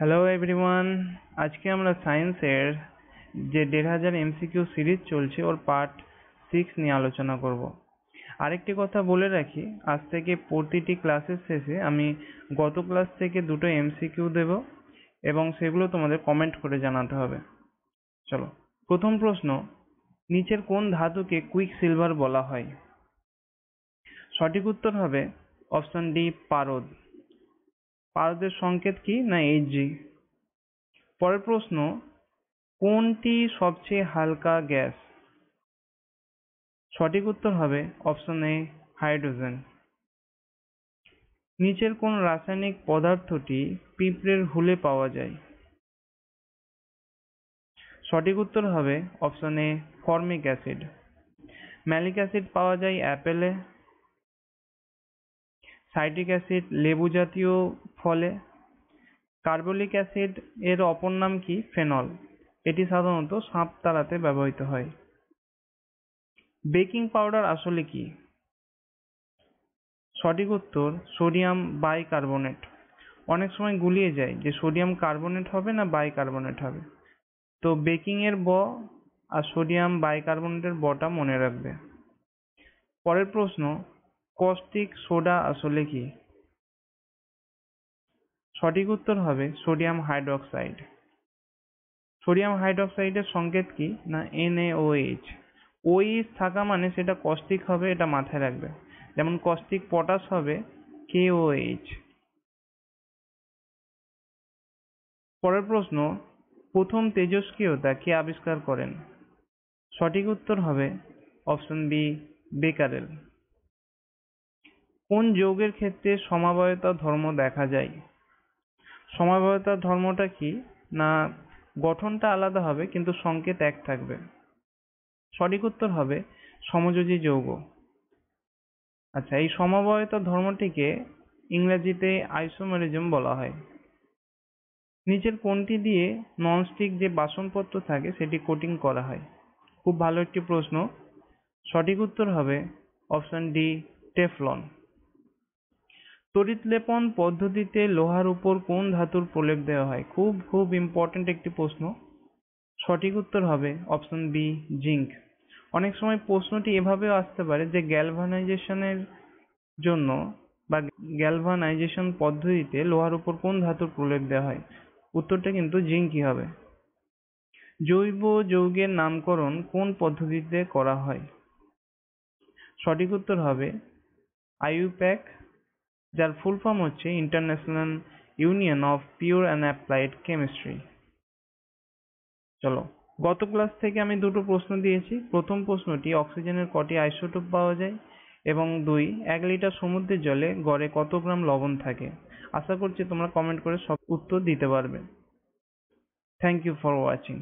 Hello everyone আজকে আমরা সায়েন্সের যে দেড় হাজার এমসিকিউ সিরিজ চলছে, ওর পার্ট সিক্স নিয়ে আলোচনা করব। আরেকটি কথা বলে রাখি, আজ থেকে প্রতিটি ক্লাসের শেষে আমি গত ক্লাস থেকে দুটো এমসিকিউ দেব এবং সেগুলো তোমাদের কমেন্ট করে জানাতে হবে। চলো, প্রথম প্রশ্ন, নিচের কোন ধাতুকে কুইক সিলভার বলা হয়? সঠিক উত্তর হবে অপশন ডি, পারদ। পারদের সংকেত কি? না এইচজি পরের প্রশ্ন, কোনটি সবচেয়ে হালকা গ্যাস? সঠিক উত্তর হবে অপশন এ হাইড্রোজেন। নিচের কোন রাসায়নিক পদার্থটি পিঁপড়ের হুলে পাওয়া যায়? সঠিক উত্তর হবে option A formic acid. Malic acid পাওয়া যায় অ্যাপেলে সাইট্রিক অ্যাসিড লেবু জাতীয় ফলে। কার্বলিক অ্যাসিড এর অপর নাম কি? ফেনল। এটি সাধারণত সাপ তাড়াতে ব্যবহৃত হয়। বেকিং পাউডার আসলে কি? সঠিক উত্তর, সোডিয়াম বাইকার্বনেট। অনেক সময় গুলিয়ে যায় যে সোডিয়াম কার্বনেট হবে না বাইকার্বনেট হবে। তো বেকিং এর ব আর সোডিয়াম বাইকার্বনেটের বটা মনে রাখবে। পরের প্রশ্ন কস্টিক সোডা আসলে কি? সঠিক উত্তর হবে সোডিয়াম হাইড্রোক্সাইড সোডিয়াম হাইড্রোক্সাইডের সংকেত কি? না NaOH OH থাকা মানে সেটা কস্টিক হবে, এটা মাথায় রাখবে। যেমন কস্টিক পটাশ হবে KOH পরের প্রশ্ন, প্রথম তেজস্ক্রিয়তা কে আবিষ্কার করেন? সঠিক উত্তর হবে অপশন বি, বেকারেল। কোন যৌগের ক্ষেত্রে সমাবয়তা ধর্ম দেখা যায়? সমাবয়তা ধর্মটা কি? না, গঠনটা আলাদা হবে, কিন্তু সংকেত এক থাকবে। সঠিক উত্তর হবে সমযোজী যৌগ। আচ্ছা এই সমবায়তা ধর্মটিকে ইংরেজিতে আইসোমেরিজম বলা হয়। নিচের কোনটি দিয়ে ননস্টিক যে বাসনপত্র থাকে, সেটি কোটিং করা হয়। খুব ভালো একটি প্রশ্ন। সঠিক উত্তর হবে অপশন ডি, টেফলন। তড়িৎ লেপন পদ্ধতিতে লোহার উপর কোন ধাতুর প্রলেপ দেওয়া হয়? খুব খুব ইম্পর্টেন্ট একটি প্রশ্ন। সঠিক উত্তর হবে অপশন বি জিঙ্ক অনেক সময় প্রশ্নটি এভাবেও আসতে পারে যে গ্যালভানাইজেশনের জন্য বা গ্যালভানাইজেশন পদ্ধতিতে লোহার উপর কোন ধাতুর প্রলেপ দেওয়া হয়? উত্তরটা কিন্তু জিঙ্কই হবে। জৈব যৌগের নামকরণ কোন পদ্ধতিতে করা হয়? সঠিক উত্তর হবে আইইউপ্যাক যার ফুল ফর্ম হচ্ছে international union of pure and applied chemistry চলো, গত ক্লাস থেকে আমি দুটো প্রশ্ন দিয়েছি। প্রথম প্রশ্নটি, অক্সিজেনের কটি আইসোটোপ পাওয়া যায়? এবং দুই, এক লিটার সমুদ্রের জলে গড়ে কত গ্রাম লবণ থাকে? আশা করছি তোমরা কমেন্ট করে সব উত্তর দিতে পারবে। Thank you for watching